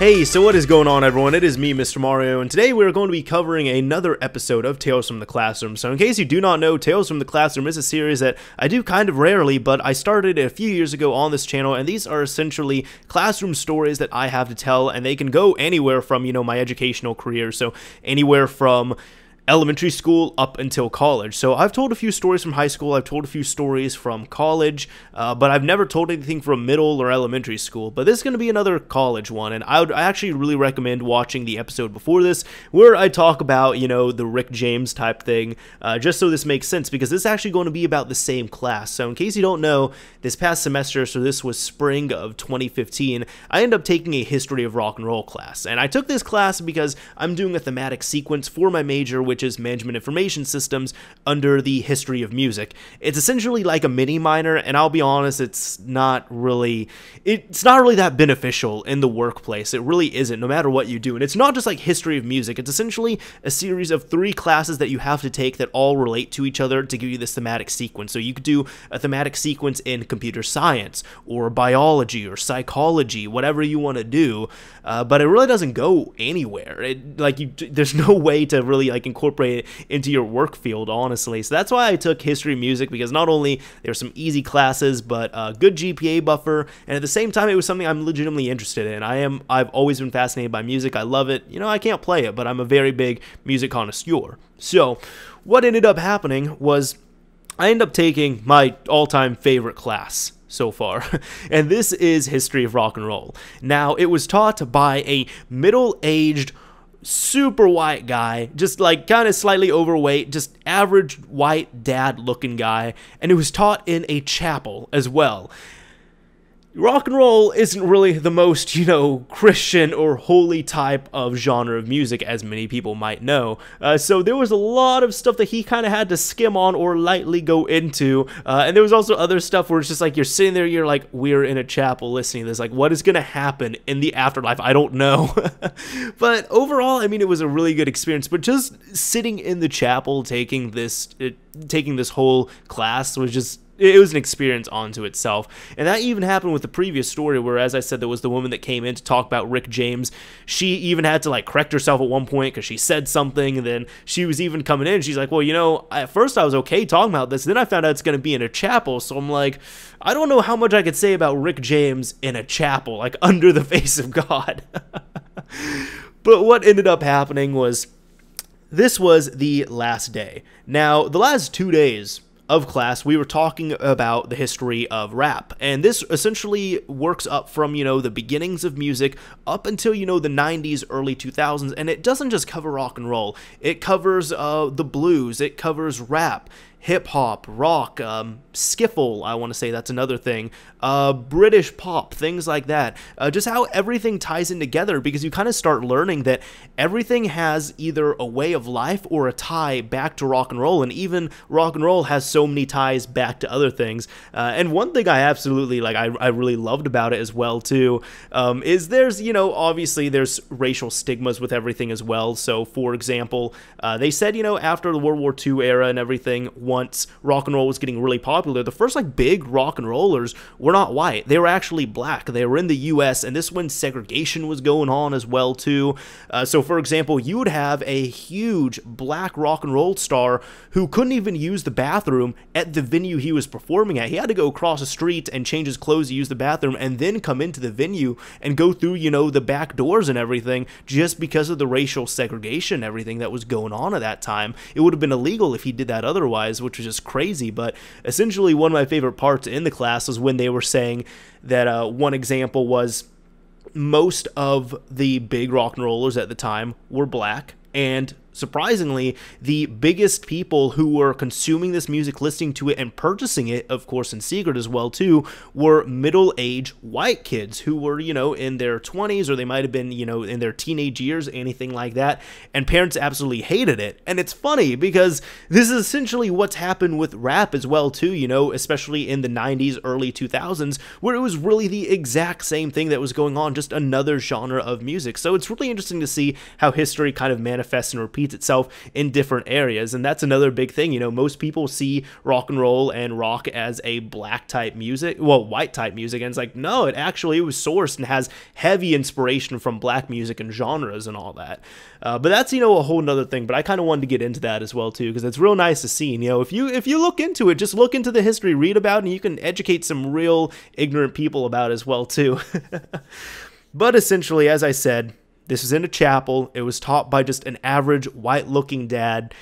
Hey, so what is going on everyone? It is me, Mr. Mario, and today we're going to be covering another episode of Tales from the Classroom. So in case you do not know, Tales from the Classroom is a series that I do kind of rarely, but I started a few years ago on this channel, and these are essentially classroom stories that I have to tell, and they can go anywhere from, you know, my educational career, so anywhere from elementary school up until college. So I've told a few stories from high school, I've told a few stories from college, uh, but I've never told anything from middle or elementary school. But this is going to be another college one, and I would actually really recommend watching the episode before this, where I talk about you know the Rick James type thing, uh, just so this makes sense because this is actually going to be about the same class. So in case you don't know, this past semester, so this was spring of 2015, I ended up taking a history of rock and roll class, and I took this class because I'm doing a thematic sequence for my major, which is management information systems under the history of music. It's essentially like a mini minor, and I'll be honest, it's not really it's not really that beneficial in the workplace. It really isn't, no matter what you do. And it's not just like history of music. It's essentially a series of three classes that you have to take that all relate to each other to give you this thematic sequence. So you could do a thematic sequence in computer science or biology or psychology, whatever you want to do. Uh, but it really doesn't go anywhere. It like you, there's no way to really like incorporate incorporate it into your work field, honestly. So that's why I took history music because not only there were some easy classes, but a good GPA buffer, and at the same time, it was something I'm legitimately interested in. I am I've always been fascinated by music. I love it. You know, I can't play it, but I'm a very big music connoisseur. So, what ended up happening was I ended up taking my all-time favorite class so far, and this is history of rock and roll. Now, it was taught by a middle-aged super white guy, just like kind of slightly overweight, just average white dad looking guy, and it was taught in a chapel as well rock and roll isn't really the most, you know, Christian or holy type of genre of music, as many people might know. Uh, so there was a lot of stuff that he kind of had to skim on or lightly go into. Uh, and there was also other stuff where it's just like you're sitting there, you're like, we're in a chapel listening to this. Like, what is going to happen in the afterlife? I don't know. but overall, I mean, it was a really good experience. But just sitting in the chapel, taking this, it, taking this whole class was just it was an experience onto itself. And that even happened with the previous story where, as I said, there was the woman that came in to talk about Rick James. She even had to like correct herself at one point because she said something. And then she was even coming in. She's like, well, you know, at first I was okay talking about this. Then I found out it's going to be in a chapel. So I'm like, I don't know how much I could say about Rick James in a chapel, like under the face of God. but what ended up happening was this was the last day. Now, the last two days of class, we were talking about the history of rap. And this essentially works up from, you know, the beginnings of music up until, you know, the 90s, early 2000s. And it doesn't just cover rock and roll, it covers uh, the blues, it covers rap, hip hop, rock, um, skiffle, I want to say that's another thing, uh, British pop, things like that. Uh, just how everything ties in together because you kind of start learning that everything has either a way of life or a tie back to rock and roll, and even rock and roll has so many ties back to other things. Uh, and one thing I absolutely like, I, I really loved about it as well too, um, is there's you know obviously there's racial stigmas with everything as well. So for example, uh, they said you know after the World War II era and everything once rock and roll was getting really popular, the first like big rock and rollers were not white. They were actually black. They were in the U.S. and this when segregation was going on as well too. Uh, so for example, you would have a huge black rock and roll star who couldn't even use the bathroom at the venue he was performing at. He had to go across the street and change his clothes to use the bathroom and then come into the venue and go through, you know, the back doors and everything just because of the racial segregation everything that was going on at that time. It would have been illegal if he did that otherwise, which was just crazy. But essentially, one of my favorite parts in the class was when they were saying that uh, one example was most of the big rock and rollers at the time were black and surprisingly, the biggest people who were consuming this music, listening to it, and purchasing it, of course, in secret as well, too, were middle aged white kids who were, you know, in their 20s or they might have been, you know, in their teenage years, anything like that. And parents absolutely hated it. And it's funny because this is essentially what's happened with rap as well, too, you know, especially in the 90s, early 2000s, where it was really the exact same thing that was going on, just another genre of music. So it's really interesting to see how history kind of manifests and repeats repeats itself in different areas. And that's another big thing. You know, most people see rock and roll and rock as a black type music, well, white type music. And it's like, no, it actually was sourced and has heavy inspiration from black music and genres and all that. Uh, but that's, you know, a whole nother thing. But I kind of wanted to get into that as well, too, because it's real nice to see. And, you know, if you if you look into it, just look into the history, read about it, and you can educate some real ignorant people about as well, too. but essentially, as I said, this was in a chapel. It was taught by just an average white looking dad.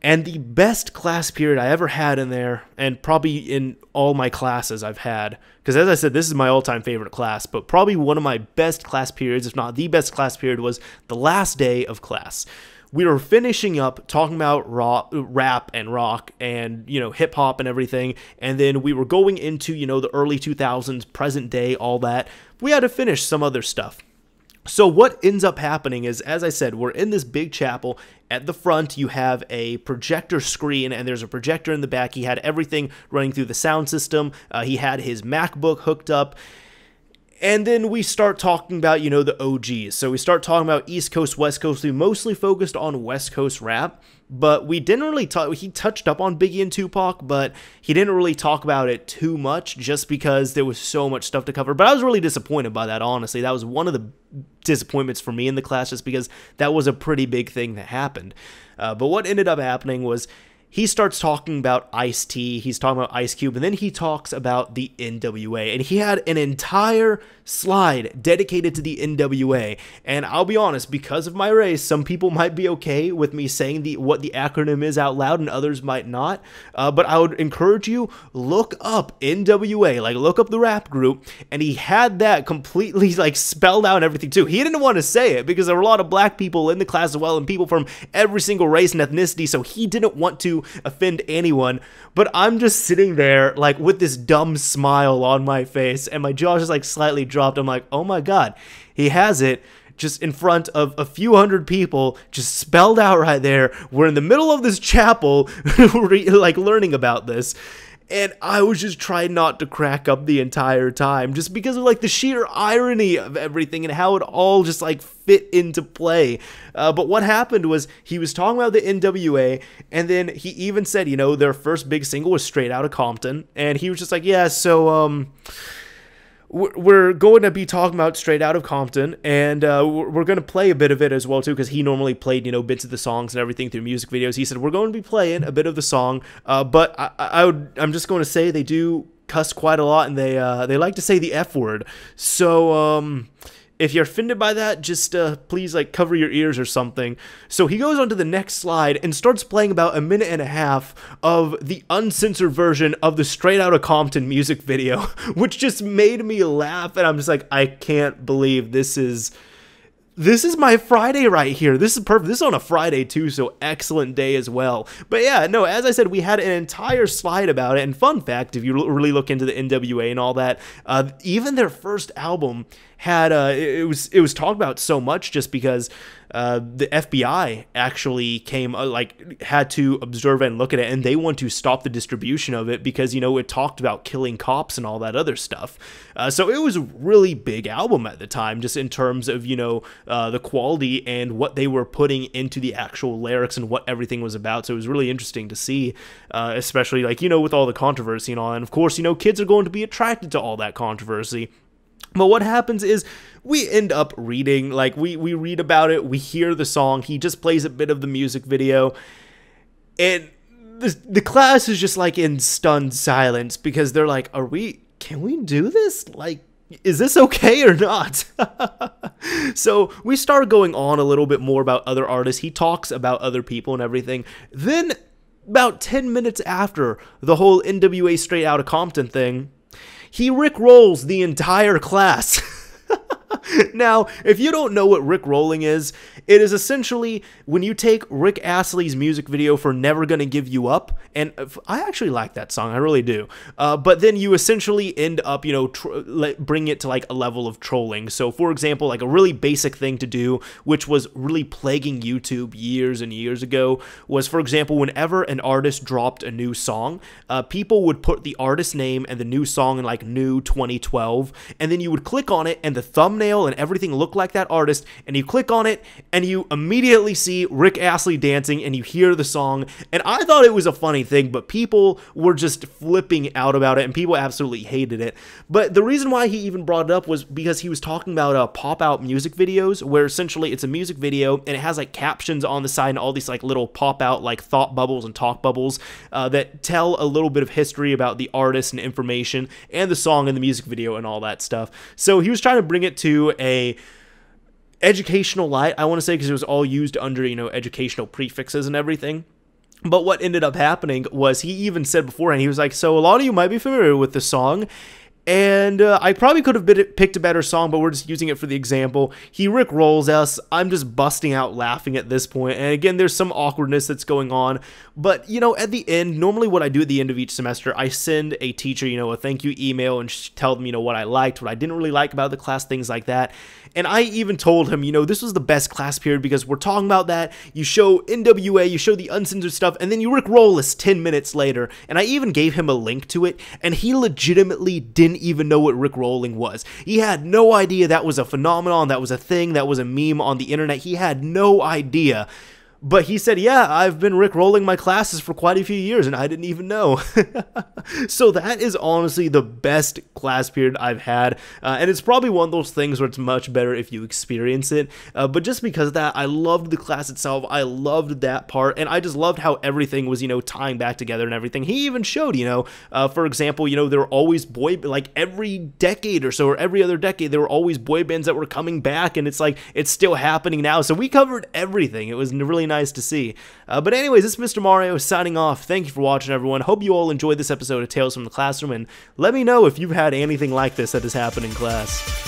And the best class period I ever had in there, and probably in all my classes I've had, because as I said, this is my all time favorite class, but probably one of my best class periods, if not the best class period, was the last day of class. We were finishing up talking about rock, rap and rock and, you know, hip hop and everything. And then we were going into, you know, the early 2000s, present day, all that. We had to finish some other stuff. So what ends up happening is, as I said, we're in this big chapel. At the front, you have a projector screen, and there's a projector in the back. He had everything running through the sound system. Uh, he had his MacBook hooked up. And then we start talking about, you know, the OGs. So we start talking about East Coast, West Coast. We mostly focused on West Coast rap, but we didn't really talk. He touched up on Biggie and Tupac, but he didn't really talk about it too much just because there was so much stuff to cover. But I was really disappointed by that, honestly. That was one of the disappointments for me in the class just because that was a pretty big thing that happened. Uh, but what ended up happening was he starts talking about Ice T, he's talking about Ice Cube, and then he talks about the NWA. And he had an entire slide dedicated to the NWA. And I'll be honest, because of my race, some people might be okay with me saying the what the acronym is out loud, and others might not. Uh, but I would encourage you look up NWA, like look up the rap group, and he had that completely like spelled out and everything too. He didn't want to say it because there were a lot of black people in the class as well, and people from every single race and ethnicity, so he didn't want to offend anyone. But I'm just sitting there like with this dumb smile on my face, and my jaw just like slightly dropped. I'm like, oh my god, he has it just in front of a few hundred people, just spelled out right there. We're in the middle of this chapel, like learning about this and I was just trying not to crack up the entire time just because of like the sheer irony of everything and how it all just like fit into play. Uh, but what happened was he was talking about the NWA, and then he even said, you know, their first big single was Straight Out of Compton, and he was just like, yeah, so um we're going to be talking about straight out of Compton, and uh, we're going to play a bit of it as well too, because he normally played you know bits of the songs and everything through music videos. He said we're going to be playing a bit of the song, uh, but I, I would I'm just going to say they do cuss quite a lot, and they uh, they like to say the f word. So um, if you're offended by that, just uh, please like cover your ears or something. So he goes on to the next slide and starts playing about a minute and a half of the uncensored version of the Straight Outta Compton music video, which just made me laugh. And I'm just like, I can't believe this is this is my Friday right here. This is perfect. This is on a Friday too, so excellent day as well. But yeah, no, as I said, we had an entire slide about it. And fun fact, if you really look into the NWA and all that, uh, even their first album had uh, it was it was talked about so much just because uh, the FBI actually came uh, like had to observe and look at it, and they want to stop the distribution of it because you know it talked about killing cops and all that other stuff. Uh, so it was a really big album at the time, just in terms of you know uh, the quality and what they were putting into the actual lyrics and what everything was about. So it was really interesting to see, uh, especially like you know with all the controversy and all, and of course you know kids are going to be attracted to all that controversy. But what happens is we end up reading, like we we read about it, we hear the song, he just plays a bit of the music video, and the the class is just like in stunned silence because they're like, "Are we? Can we do this? Like." Is this okay or not? so we start going on a little bit more about other artists. He talks about other people and everything. Then, about 10 minutes after the whole NWA Straight Outta Compton thing, he Rick rolls the entire class. now, if you don't know what Rick rolling is, it is essentially when you take Rick Astley's music video for Never Gonna Give You Up, and I actually like that song, I really do. Uh, but then you essentially end up, you know, tr- bring it to like a level of trolling. So, for example, like a really basic thing to do, which was really plaguing YouTube years and years ago, was for example, whenever an artist dropped a new song, uh, people would put the artist name and the new song in like new 2012, and then you would click on it, and the thumbnail and everything looked like that artist, and you click on it, and you immediately see Rick Astley dancing, and you hear the song. And I thought it was a funny thing, but people were just flipping out about it, and people absolutely hated it. But the reason why he even brought it up was because he was talking about uh, pop out music videos, where essentially it's a music video and it has like captions on the side and all these like little pop out like thought bubbles and talk bubbles uh, that tell a little bit of history about the artist and information and the song and the music video and all that stuff. So he was trying to bring it to a educational light, I want to say, because it was all used under, you know, educational prefixes and everything. But what ended up happening was he even said beforehand, he was like, So a lot of you might be familiar with the song. And uh, I probably could have picked a better song, but we're just using it for the example. He Rick rolls us. I'm just busting out laughing at this point. And again, there's some awkwardness that's going on. But, you know, at the end, normally what I do at the end of each semester, I send a teacher, you know, a thank you email and tell them, you know, what I liked, what I didn't really like about the class, things like that. And I even told him, you know, this was the best class period because we're talking about that. You show NWA, you show the uncensored stuff, and then you Rick roll us 10 minutes later. And I even gave him a link to it, and he legitimately didn't even know what Rick rolling was. He had no idea that was a phenomenon, that was a thing, that was a meme on the internet. He had no idea. But he said, Yeah, I've been Rick rolling my classes for quite a few years and I didn't even know. so that is honestly the best class period I've had. Uh, and it's probably one of those things where it's much better if you experience it. Uh, but just because of that, I loved the class itself. I loved that part. And I just loved how everything was, you know, tying back together and everything. He even showed, you know, uh, for example, you know, there were always boy, like every decade or so, or every other decade, there were always boy bands that were coming back. And it's like, it's still happening now. So we covered everything. It was really nice to see. Uh, but anyways, this is Mr. Mario signing off. Thank you for watching, everyone. Hope you all enjoyed this episode of Tales from the Classroom, and let me know if you've had anything like this that has happened in class.